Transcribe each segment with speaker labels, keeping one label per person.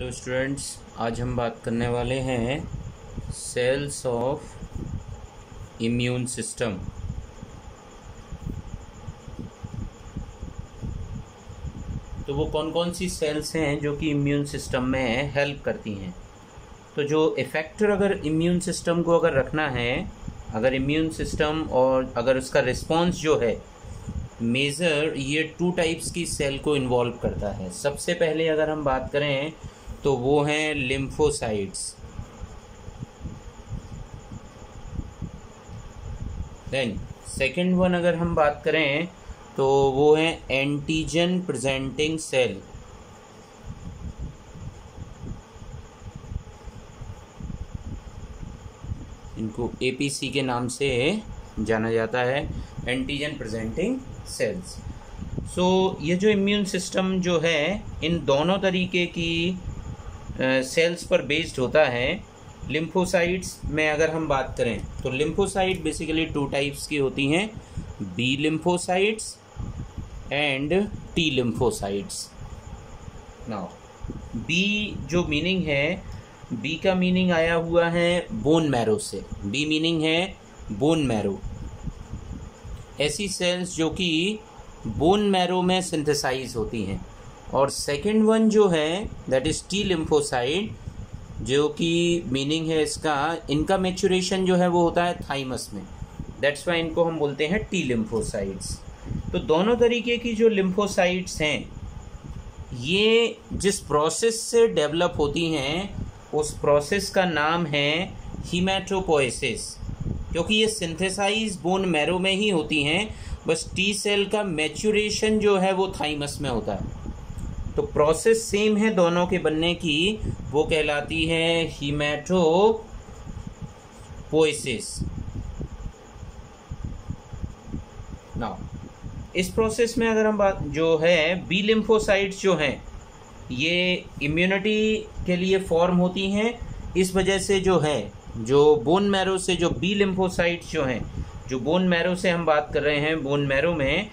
Speaker 1: Hello students, आज हम बात करने वाले हैं सेल्स ऑफ़ इम्यून सिस्टम। तो वो कौन कौन सी सेल्स हैं जो कि इम्यून सिस्टम में हेल्प करती हैं? तो जो इफ़ेक्टर अगर इम्यून सिस्टम को अगर रखना है, अगर इम्यून सिस्टम और अगर उसका रिस्पॉन्स जो है, मेज़र, ये टू टाइप्स की सेल को इन्वॉल्व करता है। सबसे पहले अगर हम बात करें तो वो हैं लिम्फोसाइट्स देन सेकंड वन अगर हम बात करें तो वो है एंटीजन प्रेजेंटिंग सेल इनको एपीसी के नाम से जाना जाता है एंटीजन प्रेजेंटिंग सेल्स सो ये जो इम्यून सिस्टम जो है, इन दोनों तरीके की सेल्स पर बेस्ड होता है लिम्फोसाइट्स में अगर हम बात करें तो लिम्फोसाइट बेसिकली टू टाइप्स की होती हैं B lymphocytes and T lymphocytes now B जो मीनिंग है बी का मीनिंग आया हुआ है बोन मैरो से। बी मीनिंग है बोन मैरो ऐसी सेल्स जो कि बोन मैरो में सिंथेसाइज होती हैं। और सेकंड वन जो है दैट इज़ टी लिम्फोसाइड जो कि मीनिंग है इसका, इनका मेचुरेशन जो है वो होता है थाइमस में। दैट्स वाई इनको हम बोलते हैं टी लिम्फोसाइड्स तो दोनों तरीके की जो लिम्फोसाइड्स हैं, ये जिस प्रोसेस से डेवलप होती हैं, उस प्रोसेस का नाम है हीमेटोपोइसिस क्योंकि ये सिंथेसाइज बोन मैरो में ही होती हैं, बस टी सेल का मैच्यूरेशन जो है वो थाइमस में होता है। तो प्रोसेस सेम है दोनों के बनने की, वो कहलाती है हीमेटोपोइसिस नाउ इस प्रोसेस में अगर हम बात, जो है बी लिम्फोसाइट्स जो हैं, ये इम्यूनिटी के लिए फॉर्म होती हैं, इस वजह से जो है, जो बोन मैरो से जो बी लिम्फोसाइट्स जो हैं, जो बोन मैरो से हम बात कर रहे हैं बोन मैरो में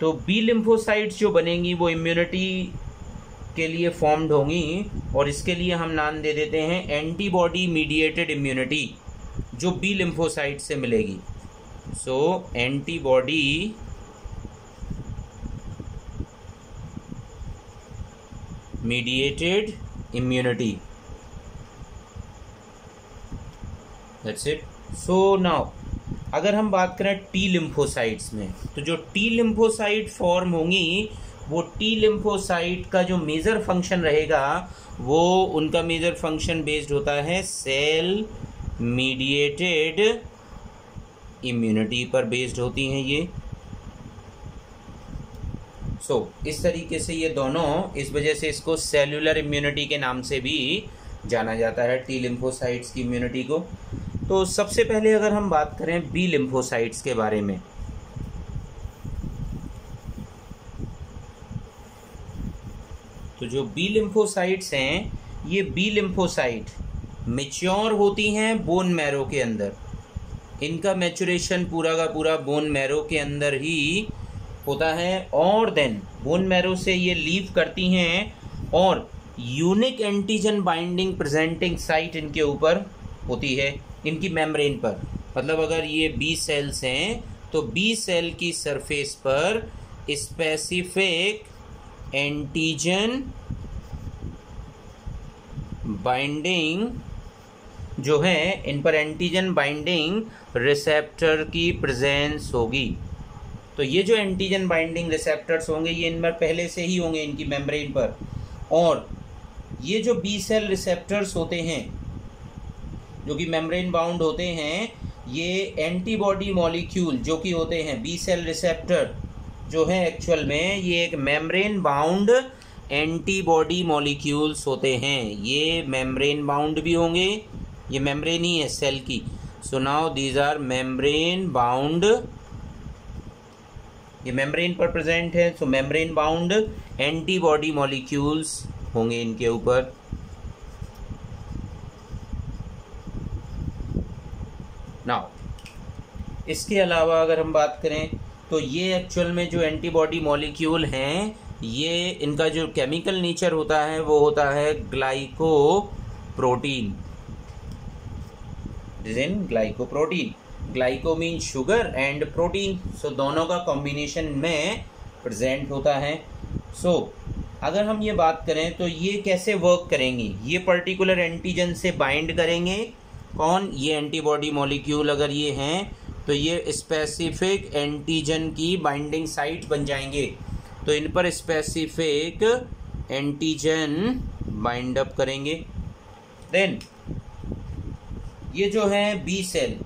Speaker 1: तो बी लिम्फोसाइट्स जो बनेंगी, वो इम्यूनिटी के लिए फॉर्म्ड होंगी और इसके लिए हम नाम दे देते हैं एंटीबॉडी मीडिएटेड इम्यूनिटी जो बी लिम्फोसाइट से मिलेगी। So antibody mediated immunity that's it so now अगर हम बात करें टी लिम्फोसाइट्स में तो जो टी लिम्फोसाइट फॉर्म होंगी वो टी लिम्फोसाइट का जो मेजर फ़ंक्शन रहेगा वो उनका मेजर फ़ंक्शन बेस्ड होता है सेल मीडिएटेड इम्यूनिटी पर बेस्ड होती हैं ये। सो so, इस तरीके से ये दोनों इस वजह से इसको सेलुलर इम्यूनिटी के नाम से भी जाना जाता है टी लिम्फोसाइट्स की इम्यूनिटी को। तो सबसे पहले अगर हम बात करें बी लिम्फोसाइट्स के बारे में तो जो बी लिम्फोसाइट्स हैं, ये बी लिम्फोसाइट मेच्योर होती हैं बोन मैरो के अंदर। इनका मैचुरेशन पूरा का पूरा बोन मैरो के अंदर ही होता है और देन बोन मैरो से ये लीव करती हैं और unique antigen binding presenting site इनके ऊपर होती है, इनकी मेम्ब्रेन पर। मतलब अगर ये बी सेल्स हैं तो बी सेल की सरफेस पर स्पेसिफिक एंटीजन बाइंडिंग जो है, इन पर एंटीजन बाइंडिंग रिसेप्टर की प्रेजेंस होगी। तो ये जो एंटीजन बाइंडिंग रिसेप्टर्स होंगे, ये इनमें पहले से ही होंगे इनकी मेम्ब्रेन पर। और ये जो बी सेल रिसेप्टर्स होते हैं, जो कि मेम्ब्रेन बाउंड होते हैं, ये एंटीबॉडी मॉलिक्यूल जो कि होते हैं बी सेल रिसेप्टर जो है एक्चुअल में, ये एक मेम्ब्रेन बाउंड एंटीबॉडी मॉलिक्यूल्स होते हैं। ये मेम्ब्रेन बाउंड भी होंगे, ये मेम्ब्रेन ही है सेल की। So now these are membrane bound ये मेम्ब्रेन पर प्रेजेंट है so membrane bound antibody molecules होंगे इनके ऊपर। नाउ इसके अलावा अगर हम बात करें तो ये एक्चुअल में जो एंटीबॉडी मॉलिक्यूल हैं ये इनका जो केमिकल नेचर होता है वो होता है glycoprotein in glycoprotein glyco mean sugar and protein so दोनों का कॉम्बिनेशन में प्रेजेंट होता है. सो so, अगर हम ये बात करें तो ये कैसे वर्क करेंगे? ये पर्टिकुलर एंटीजन से बाइंड करेंगे. कौन? ये एंटीबॉडी मॉलिक्यूल अगर ये हैं तो ये स्पेसिफिक एंटीजन की बाइंडिंग साइट बन जाएँगे। तो इन पर स्पेसिफिक एंटीजन बाइंड अप करेंगे। देन ये जो है बी सेल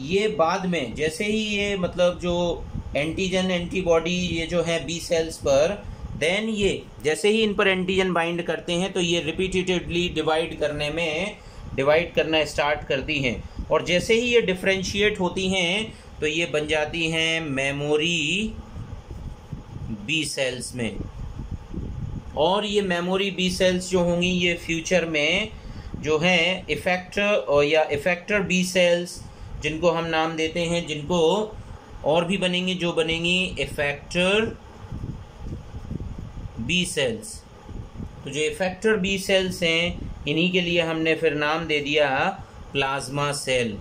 Speaker 1: ये बाद में, जैसे ही ये मतलब जो एंटीजन एंटीबॉडी ये जो है बी सेल्स पर देन ये, जैसे ही इन पर एंटीजन बाइंड करते हैं तो ये रिपीटेटिवली डिवाइड करने में डिवाइड करना स्टार्ट करती हैं। और जैसे ही ये डिफ्रेंशिएट होती हैं तो ये बन जाती हैं मेमोरी बी सेल्स में। और ये मेमोरी बी सेल्स जो होंगी, ये फ्यूचर में जो हैं इफेक्टर या इफेक्टर बी सेल्स जिनको हम नाम देते हैं, जिनको और भी बनेंगे, जो बनेंगी इफेक्टर बी सेल्स तो जो इफेक्टर बी सेल्स हैं, इन्हीं के लिए हमने फिर नाम दे दिया प्लाज्मा सेल।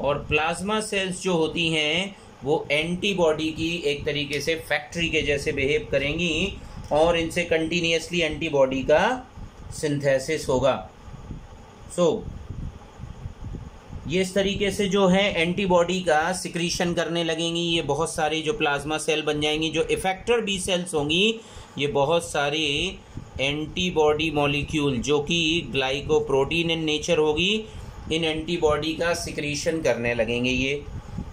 Speaker 1: और प्लाज्मा सेल्स जो होती हैं वो एंटीबॉडी की एक तरीके से फैक्ट्री के जैसे बिहेव करेंगी और इनसे कंटिन्यूसली एंटीबॉडी का सिंथेसिस होगा। सो so, ये इस तरीके से जो है एंटीबॉडी का सिक्रीशन करने लगेंगी। ये बहुत सारी जो प्लाज्मा सेल बन जाएँगी जो इफेक्टर बी सेल्स होंगी ये बहुत सारी एंटीबॉडी मॉलिक्यूल, जो कि ग्लाइकोप्रोटीन इन नेचर होगी, इन एंटीबॉडी का सिक्रीशन करने लगेंगे ये।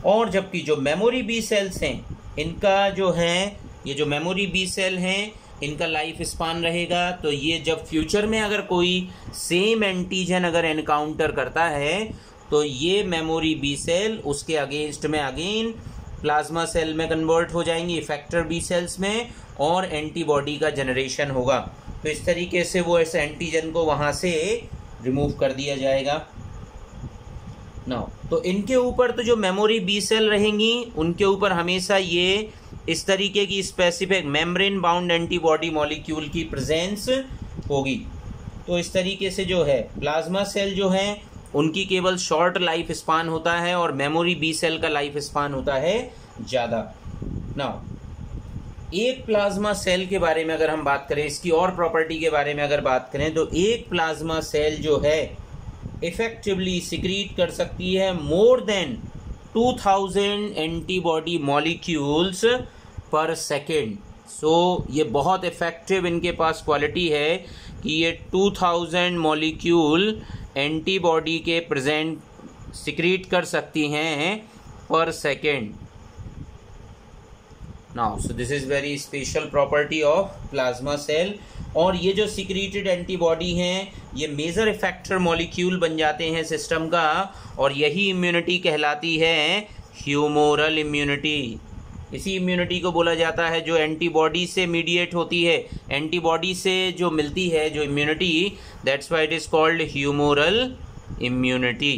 Speaker 1: और जबकि जो मेमोरी बी सेल्स हैं, इनका जो है, ये जो मेमोरी बी सेल हैं, इनका लाइफ स्पान रहेगा। तो ये जब फ्यूचर में अगर कोई सेम एंटीजन अगर एनकाउंटर करता है तो ये मेमोरी बी सेल, उसके अगेंस्ट में अगेन प्लाज्मा सेल में कन्वर्ट हो जाएँगी इफेक्टर बी सेल्स में, और एंटीबॉडी का जनरेशन होगा। तो इस तरीके से वो इस एंटीजन को वहाँ से रिमूव कर दिया जाएगा। ना तो इनके ऊपर तो जो मेमोरी बी सेल रहेंगी, उनके ऊपर हमेशा ये इस तरीके की specific membrane bound antibody molecule की प्रेजेंस होगी। तो इस तरीके से जो है प्लाज्मा सेल जो है, उनकी केवल शॉर्ट लाइफ स्पान होता है और मेमोरी बी सेल का लाइफ स्पान होता है ज़्यादा। ना एक प्लाज्मा सेल के बारे में अगर हम बात करें, इसकी और प्रॉपर्टी के बारे में अगर बात करें तो एक प्लाज्मा सेल जो है इफेक्टिवली सिक्रीट कर सकती है more than 2000 antibody molecules per second so ये बहुत इफ़ेक्टिव इनके पास क्वालिटी है कि ये 2000 मॉलिक्यूल एंटीबॉडी के प्रेजेंट सिक्रीट कर सकती हैं per second now so this is very special property of plasma cell और ये जो सिक्रीटेड एंटीबॉडी हैं, ये मेजर इफेक्टर मॉलिक्यूल बन जाते हैं सिस्टम का और यही इम्यूनिटी कहलाती है ह्यूमोरल इम्यूनिटी इसी इम्यूनिटी को बोला जाता है जो एंटीबॉडी से मीडिएट होती है। एंटीबॉडी से जो मिलती है, जो immunity that's why it is called humoral immunity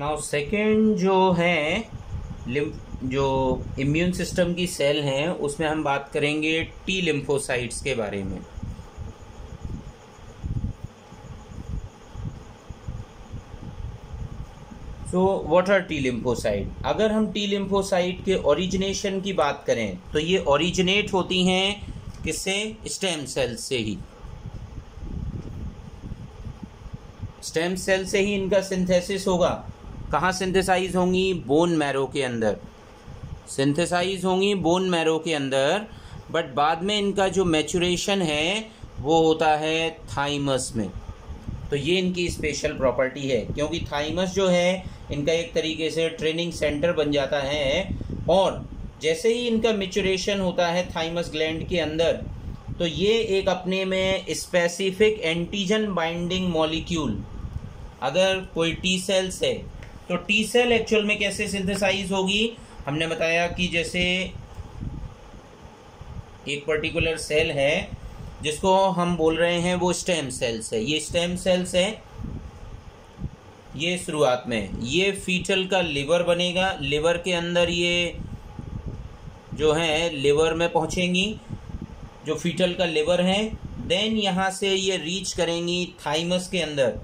Speaker 1: now second जो है जो इम्यून सिस्टम की सेल हैं, उसमें हम बात करेंगे टी लिम्फोसाइट्स के बारे में। So what are T lymphocyte अगर हम टी लिम्फोसाइट के ओरिजिनेशन की बात करें तो ये ओरिजिनेट होती हैं किससे? स्टेम सेल से ही। स्टेम सेल से ही इनका सिंथेसिस होगा। कहाँ सिंथेसाइज होंगी? बोन मैरो के अंदर। सिंथेसाइज होंगी बोन मैरो के अंदर बट बाद में इनका जो मैचुरेशन है, वो होता है थाइमस में। तो ये इनकी स्पेशल प्रॉपर्टी है, क्योंकि थाइमस जो है, इनका एक तरीके से ट्रेनिंग सेंटर बन जाता है, और जैसे ही इनका मेचुरेशन होता है थाइमस ग्लैंड के अंदर तो ये एक अपने में स्पेसिफिक एंटीजन बाइंडिंग मॉलिक्यूल अगर कोई टी सेल्स है तो टी सेल एक्चुअल में कैसे सिंथेसाइज होगी? हमने बताया कि जैसे एक पर्टिकुलर सेल है, जिसको हम बोल रहे हैं वो स्टेम सेल्स है। ये स्टेम सेल्स है, ये शुरुआत में। ये फीटल का लिवर बनेगा। लिवर के अंदर ये जो है लिवर में पहुंचेंगी, जो फीटल का लिवर है देन यहाँ से ये रीच करेंगी थाइमस के अंदर।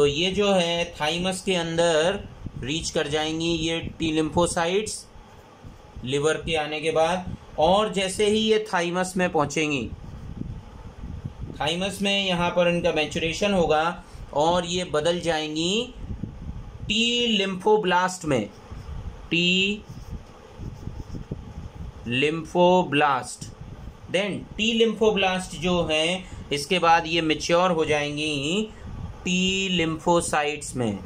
Speaker 1: तो ये जो है थाइमस के अंदर रीच कर जाएँगी ये टी लिम्फोसाइट्स लिवर के आने के बाद। और जैसे ही ये थाइमस में पहुंचेंगी थाइमस में यहाँ पर इनका मैचुरेशन होगा और ये बदल जाएँगी टी लिम्फोब्लास्ट में। T lymphoblast then T lymphoblast जो है, इसके बाद ये मेच्योर हो जाएँगी। टी लिम्फोसाइट्स में।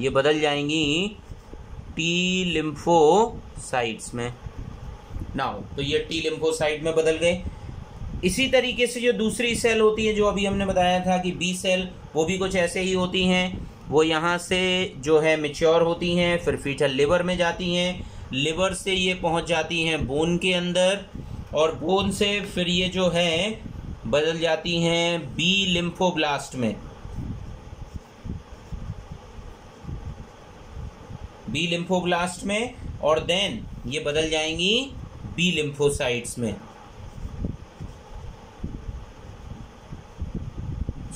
Speaker 1: ये बदल जाएँगी टी लिम्फोसाइट्स में। नाउ तो ये टी लिम्फोसाइट में बदल गए। इसी तरीके से जो दूसरी सेल होती है, जो अभी हमने बताया था कि बी सेल वो भी कुछ ऐसे ही होती हैं। वो यहाँ से जो है मेच्योर होती हैं, फिर फीटल लिवर में जाती हैं। लिवर से ये पहुँच जाती हैं बोन के अंदर और बोन से फिर ये जो है बदल जाती हैं बी लिम्फोब्लास्ट में। बी लिम्फोब्लास्ट में और देन ये बदल जाएँगी बी लिम्फोसाइट्स में।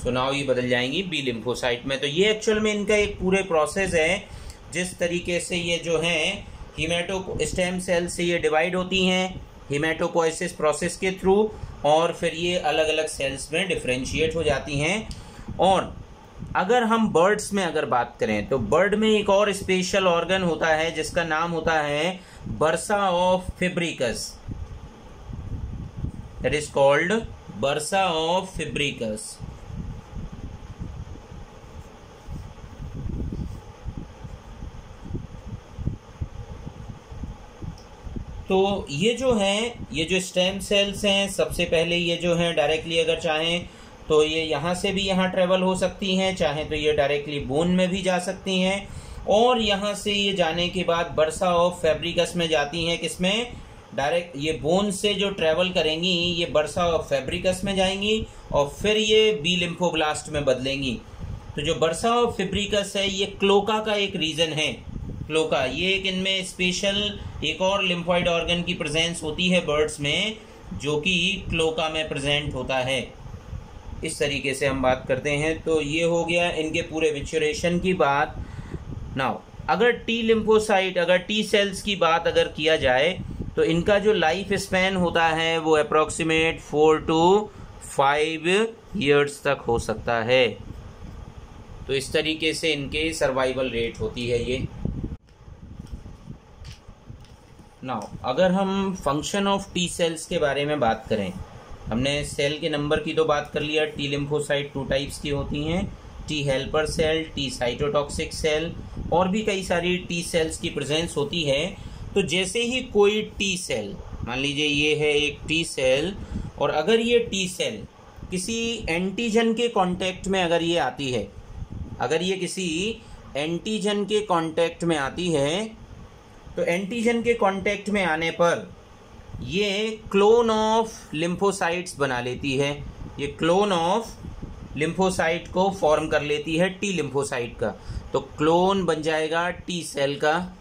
Speaker 1: सो नाउ ये बदल जाएँगी बी लिम्फोसाइट में। तो ये एक्चुअल में इनका एक पूरे प्रोसेस है, जिस तरीके से ये जो है हीमेटो स्टेम सेल से ये डिवाइड होती हैं हीमेटोपोइसिस प्रोसेस के थ्रू और फिर ये अलग अलग सेल्स में डिफ्रेंशिएट हो जाती हैं। और अगर हम बर्ड्स में अगर बात करें तो बर्ड में एक और स्पेशल ऑर्गन होता है, जिसका नाम होता है bursa of Fabricius that is called bursa of Fabricius तो ये जो है, ये जो स्टेम सेल्स हैं, सबसे पहले ये जो है डायरेक्टली अगर चाहें तो ये यहाँ से भी यहाँ ट्रेवल हो सकती हैं, चाहे तो ये डायरेक्टली बोन में भी जा सकती हैं, और यहाँ से ये जाने के बाद बरसा ऑफ़ फैब्रिकस में जाती हैं, किसमें? डायरेक्ट ये बोन से जो ट्रेवल करेंगी, ये बरसा ऑफ़ फैब्रिकस में जाएँगी, और फिर ये बी लिम्फोब्लास्ट में बदलेंगी। तो जो बरसा ऑफ़ फेब्रिकस है, ये क्लोका का एक रीजन है। क्लोका ये एक इनमें स्पेशल एक और लिम्फॉइड ऑर्गन की प्रेजेंस होती है बर्ड्स में, जो कि क्लोका में प्रेजेंट होता है। इस तरीके से हम बात करते हैं। तो ये हो गया इनके पूरे विचुरेशन की बात। नाउ अगर टी लिम्फोसाइट अगर टी सेल्स की बात अगर किया जाए तो इनका जो लाइफ स्पैन होता है वो approximate four to five years तक हो सकता है। तो इस तरीके से इनके सर्वाइवल रेट होती है ये। नाउ अगर हम फ़ंक्शन ऑफ़ टी सेल्स के बारे में बात करें हमने सेल के नंबर की तो बात कर लिया टी लिम्फोसाइट टू टाइप्स की होती हैं T helper cell T cytotoxic cell और भी कई सारी टी सेल्स की प्रेजेंस होती है। तो जैसे ही कोई टी सेल मान लीजिए ये है एक टी सेल और अगर ये टी सेल किसी एंटीजन के कांटेक्ट में अगर ये आती है, अगर ये किसी एंटीजन के कांटेक्ट में आती है तो एंटीजन के कांटेक्ट में आने पर ये क्लोन ऑफ़ लिम्फोसाइट्स बना लेती है। ये क्लोन ऑफ़ लिम्फोसाइट को फॉर्म कर लेती है टी लिम्फोसाइट का। तो क्लोन बन जाएगा टी सेल का।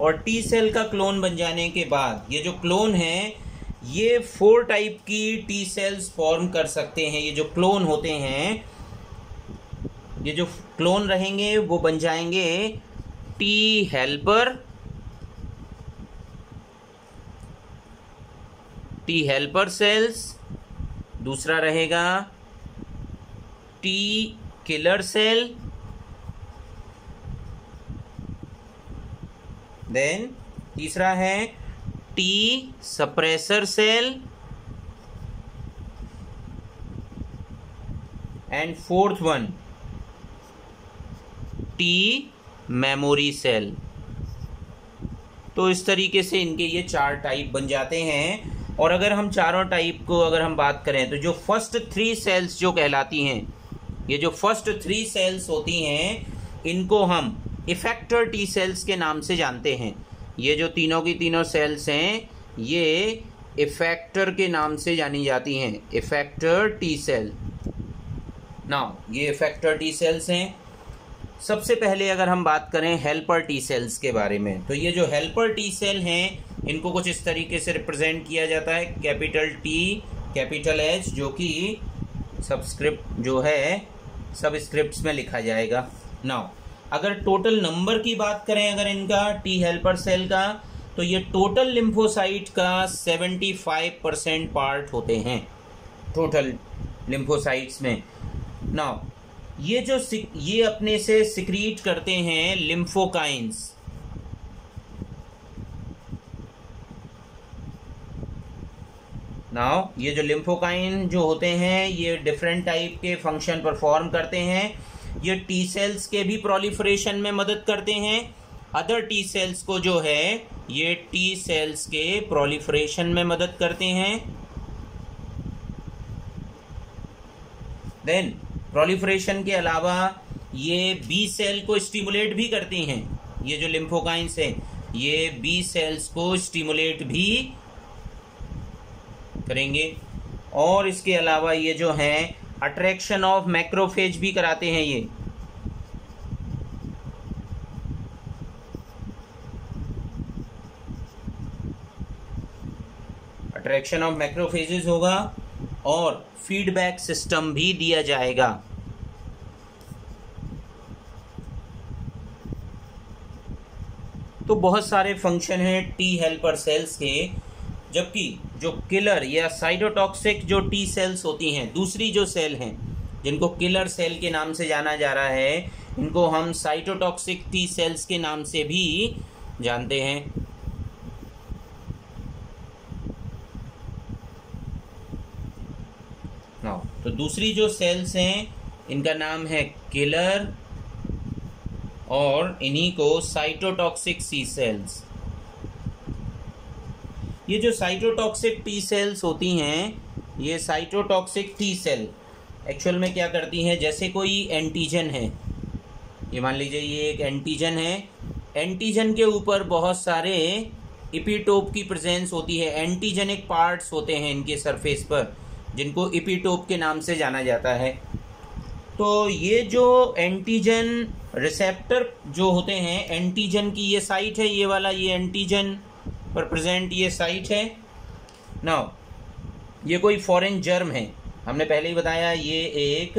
Speaker 1: और टी सेल का क्लोन बन जाने के बाद ये जो क्लोन है, ये फोर टाइप की टी सेल्स फॉर्म कर सकते हैं। ये जो क्लोन होते हैं, ये जो क्लोन रहेंगे, वो बन जाएँगे T helper T helper cells दूसरा रहेगा टी किलर सेल देन तीसरा है T suppressor cell and fourth one T memory cell तो इस तरीके से इनके ये चार टाइप बन जाते हैं। और अगर हम चारों टाइप को अगर हम बात करें तो जो फ़र्स्ट थ्री सेल्स जो कहलाती हैं, ये जो फ़र्स्ट थ्री सेल्स होती हैं, इनको हम इफेक्टर टी सेल्स के नाम से जानते हैं। ये जो तीनों की तीनों सेल्स हैं, ये इफेक्टर के नाम से जानी जाती हैं। इफेक्टर टी सेल नाउ ये इफेक्टर टी सेल्स हैं। सबसे पहले अगर हम बात करें हेल्पर टी सेल्स के बारे में तो ये जो हेल्पर टी सेल हैं इनको कुछ इस तरीके से रिप्रेजेंट किया जाता है कैपिटल टी कैपिटल एच जो कि सबस्क्रिप्ट जो है, सब स्क्रिप्ट में लिखा जाएगा। नाउ अगर टोटल नंबर की बात करें, अगर इनका टी हेल्पर सेल का तो ये टोटल लिम्फोसाइट का 75 परसेंट पार्ट होते हैं टोटल लिम्फोसाइट्स में। नाउ ये जो ये अपने से सिक्रीट करते हैं लिम्फोकाइंस नाउ ये जो लिम्फोकाइन जो होते हैं, ये डिफरेंट टाइप के फ़ंक्शन परफॉर्म करते हैं। ये टी सेल्स के भी प्रोलिफरेशन में मदद करते हैं। अदर टी सेल्स को जो है, ये टी सेल्स के प्रोलिफरेशन में मदद करते हैं। देन प्रोलिफरेशन के अलावा ये बी सेल को स्टिमुलेट भी करती हैं। ये जो लिम्फोकाइंस है, ये बी सेल्स को स्टिमुलेट भी करेंगे। और इसके अलावा ये जो हैं अट्रैक्शन ऑफ़ मैक्रोफेज भी कराते हैं ये। अट्रैक्शन ऑफ़ मैक्रोफेजेस होगा और फीडबैक सिस्टम भी दिया जाएगा। तो बहुत सारे फ़ंक्शन हैं टी हेल्पर सेल्स के, जबकि जो किलर या साइटोटॉक्सिक जो टी सेल्स होती हैं, दूसरी जो सेल हैं, जिनको किलर सेल के नाम से जाना जा रहा है, इनको हम साइटोटॉक्सिक टी सेल्स के नाम से भी जानते हैं। हाँ तो दूसरी जो सेल्स हैं, इनका नाम है किलर और इन्हीं को साइटोटॉक्सिक सी सेल्स ये जो साइटोटॉक्सिक टी सेल्स होती हैं, ये साइटोटॉक्सिक टी सेल एक्चुअल में क्या करती हैं? जैसे कोई एंटीजन है, ये मान लीजिए ये एक एंटीजन है एंटीजन के ऊपर बहुत सारे इपीटोप की प्रेजेंस होती है एंटीजेनिक पार्ट्स होते हैं इनके सरफेस पर, जिनको इपीटोप के नाम से जाना जाता है। तो ये जो एंटीजन रिसेप्टर जो होते हैं एंटीजन की ये साइट है, ये वाला ये एंटीजन पर प्रेजेंट ये साइट है। नाउ ये कोई फॉरेन जर्म है। हमने पहले ही बताया, ये एक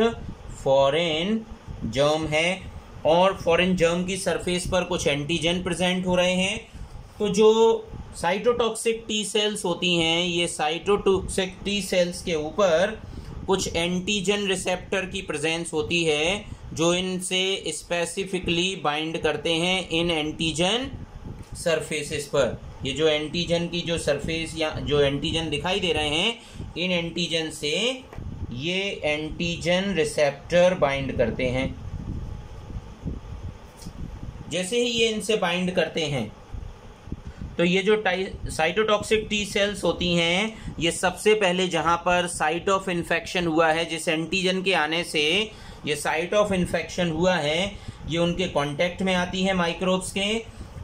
Speaker 1: फॉरेन जर्म है और फॉरेन जर्म की सरफेस पर कुछ एंटीजन प्रेजेंट हो रहे हैं। तो जो साइटोटॉक्सिक टी सेल्स होती हैं, ये साइटोटॉक्सिक टी सेल्स के ऊपर कुछ एंटीजन रिसेप्टर की प्रेजेंस होती है, जो इनसे स्पेसिफिकली बाइंड करते हैं इन एंटीजन सरफेसेस पर। ये जो एंटीजन की जो सरफेस या जो एंटीजन दिखाई दे रहे हैं, इन एंटीजन से ये एंटीजन रिसेप्टर बाइंड करते हैं। जैसे ही ये इनसे बाइंड करते हैं तो ये जो साइटोटॉक्सिक टी सेल्स होती हैं, ये सबसे पहले जहाँ पर साइट ऑफ़ इन्फेक्शन हुआ है, जिस एंटीजन के आने से ये साइट ऑफ़ इन्फेक्शन हुआ है, ये उनके कांटेक्ट में आती है माइक्रोब्स के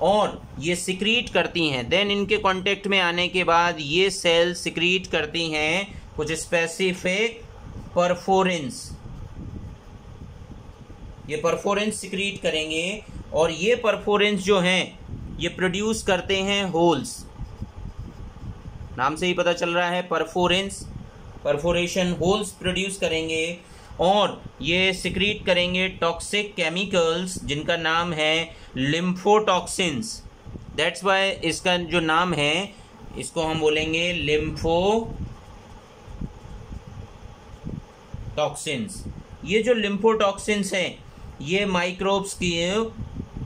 Speaker 1: और ये सिक्रीट करती हैं। देन इनके कांटेक्ट में आने के बाद ये सेल सिक्रीट करती हैं कुछ स्पेसिफिक परफोरेंस ये परफोरेंस सिक्रीट करेंगे और ये परफोरेंस जो हैं, ये प्रोड्यूस करते हैं होल्स नाम से ही पता चल रहा है परफोरेंस परफोरेशन होल्स प्रोड्यूस करेंगे। और ये सिक्रीट करेंगे टॉक्सिक केमिकल्स जिनका नाम है लिम्फोटॉक्सिन्स दैट्स वाई इसका जो नाम है, इसको हम बोलेंगे लिम्फो टॉक्सिन्स ये जो लिम्फोटॉक्सिन्स हैं, ये माइक्रोब्स की,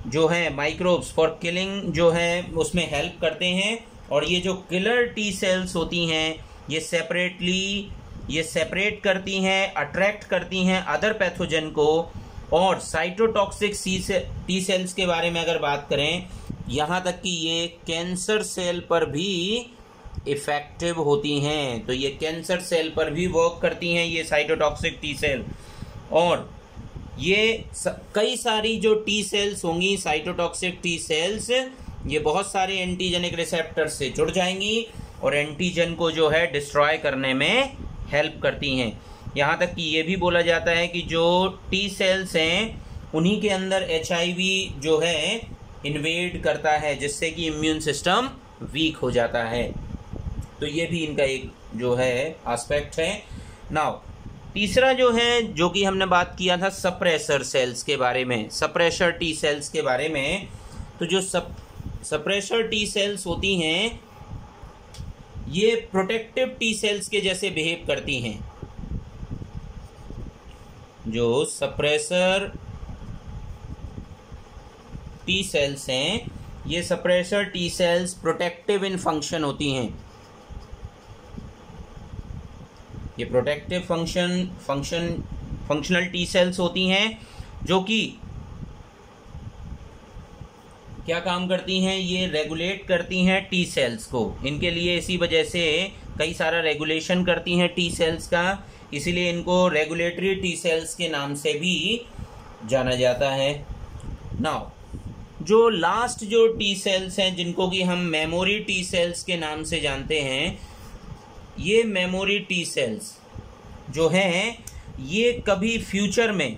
Speaker 1: जो है माइक्रोब्स फॉर किलिंग जो है, उसमें हेल्प करते हैं. और ये जो किलर टी सेल्स होती हैं, ये सेपरेटली ये सेपरेट करती हैं अट्रैक्ट करती हैं अदर पैथोजन को और साइटोटॉक्सिक सी से टी सेल्स के बारे में अगर बात करें यहाँ तक कि ये कैंसर सेल पर भी इफ़ेक्टिव होती हैं। तो ये कैंसर सेल पर भी वर्क करती हैं ये साइटोटॉक्सिक टी सेल और ये स, कई सारी जो टी सेल्स होंगी साइटोटॉक्सिक टी सेल्स ये बहुत सारे एंटीजेनिक रिसेप्टर से जुड़ जाएँगी और एंटीजन को जो है डिस्ट्रॉय करने में हेल्प करती हैं। यहाँ तक कि ये भी बोला जाता है कि जो टी सेल्स हैं, उन्हीं के अंदर एचआईवी जो है इन्वेड करता है, जिससे कि इम्यून सिस्टम वीक हो जाता है। तो ये भी इनका एक जो है एस्पेक्ट है। नाउ तीसरा जो है, जो कि हमने बात किया था सप्रेसर सेल्स के बारे में सप्रेशर टी सेल्स के बारे में तो जो सप सप्रेशर टी सेल्स होती हैं ये प्रोटेक्टिव टी सेल्स के जैसे बिहेव करती हैं। जो सप्रेसर टी सेल्स हैं, ये suppressor T cells protective in function होती हैं। ये protective function function functional T cells होती हैं, जो कि क्या काम करती हैं? ये रेगुलेट करती हैं टी सेल्स को। इनके लिए इसी वजह से कई सारा रेगुलेशन करती हैं टी सेल्स का। इसीलिए इनको रेगुलेटरी टी सेल्स के नाम से भी जाना जाता है। नाउ जो लास्ट जो टी सेल्स हैं, जिनको कि हम मेमोरी टी सेल्स के नाम से जानते हैं, ये मेमोरी टी सेल्स जो हैं, ये कभी फ्यूचर में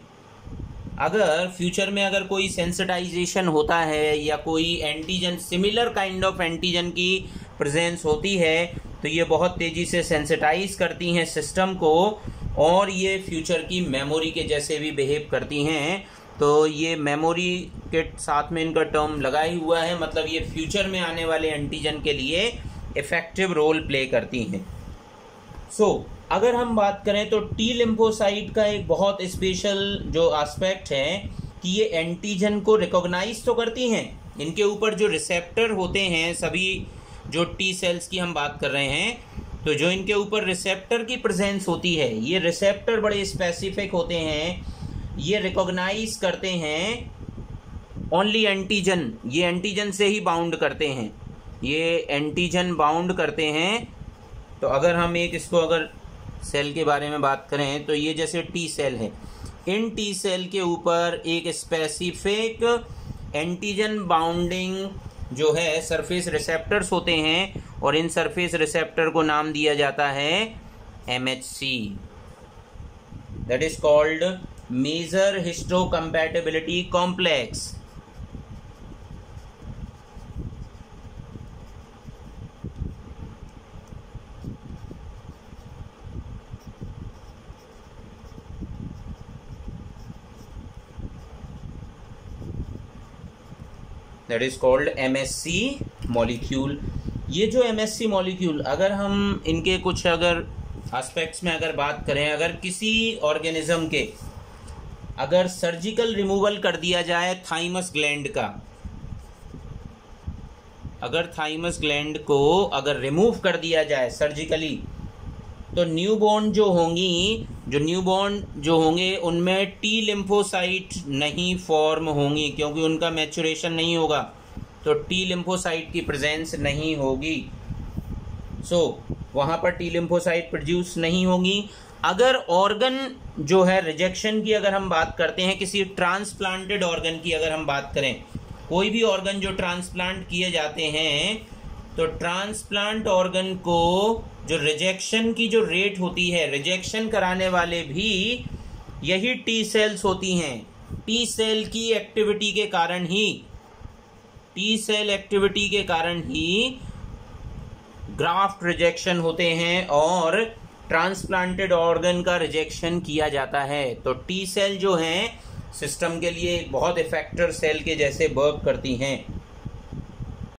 Speaker 1: अगर फ्यूचर में अगर कोई सेंसिटाइजेशन होता है या कोई antigen similar kind of antigen की प्रेजेंस होती है तो ये बहुत तेज़ी से सेंसिटाइज करती हैं सिस्टम को और ये फ्यूचर की मेमोरी के जैसे भी बिहेव करती हैं। तो ये मेमोरी के साथ में इनका टर्म लगा ही हुआ है मतलब ये फ्यूचर में आने वाले एंटीजन के लिए इफ़ेक्टिव रोल प्ले करती हैं। सो so, अगर हम बात करें तो टी लिम्फोसाइट का एक बहुत स्पेशल जो एस्पेक्ट है कि ये एंटीजन को रिकॉग्नाइज तो करती हैं। इनके ऊपर जो रिसेप्टर होते हैं, सभी जो टी सेल्स की हम बात कर रहे हैं तो जो इनके ऊपर रिसेप्टर की प्रेजेंस होती है, ये रिसेप्टर बड़े स्पेसिफिक होते हैं, ये रिकॉग्नाइज करते हैं ओनली एंटीजन ये एंटीजन से ही बाउंड करते हैं। ये एंटीजन बाउंड करते हैं तो अगर हम एक इसको अगर सेल के बारे में बात करें तो ये जैसे टी सेल है। इन टी सेल के ऊपर एक स्पेसिफिक एंटीजन बाउंडिंग जो है सरफेस रिसेप्टर्स होते हैं और इन सरफेस रिसेप्टर को नाम दिया जाता है M H C that is called major histocompatibility complex that is called M molecule ये जो एम मॉलिक्यूल अगर हम इनके कुछ अगर एस्पेक्ट्स में अगर बात करें, अगर किसी ऑर्गेनिज्म के, अगर सर्जिकल रिमूवल कर दिया जाए थाइमस ग्लैंड का, अगर थाइमस ग्लैंड को अगर रिमूव कर दिया जाए सर्जिकली तो न्यूबॉर्न जो होंगी जो न्यू बॉर्न जो होंगे उनमें टी लिम्फोसाइट नहीं फॉर्म होंगी क्योंकि उनका मैचुरेशन नहीं होगा। तो टी लिम्फोसाइट की प्रेजेंस नहीं होगी। सो so, वहाँ पर टी लिम्फोसाइट प्रोड्यूस नहीं होगी। अगर ऑर्गन जो है रिजेक्शन की अगर हम बात करते हैं किसी ट्रांसप्लांटेड ऑर्गन की अगर हम बात करें कोई भी ऑर्गन जो ट्रांसप्लांट किए जाते हैं तो ट्रांसप्लांट ऑर्गन को जो रिजेक्शन की जो रेट होती है रिजेक्शन कराने वाले भी यही टी सेल्स होती हैं। टी सेल की एक्टिविटी के कारण ही टी सेल एक्टिविटी के कारण ही ग्राफ्ट रिजेक्शन होते हैं और ट्रांसप्लांटेड ऑर्गन का रिजेक्शन किया जाता है। तो टी सेल जो हैं सिस्टम के लिए एक बहुत इफेक्टर सेल के जैसे वर्क करती हैं।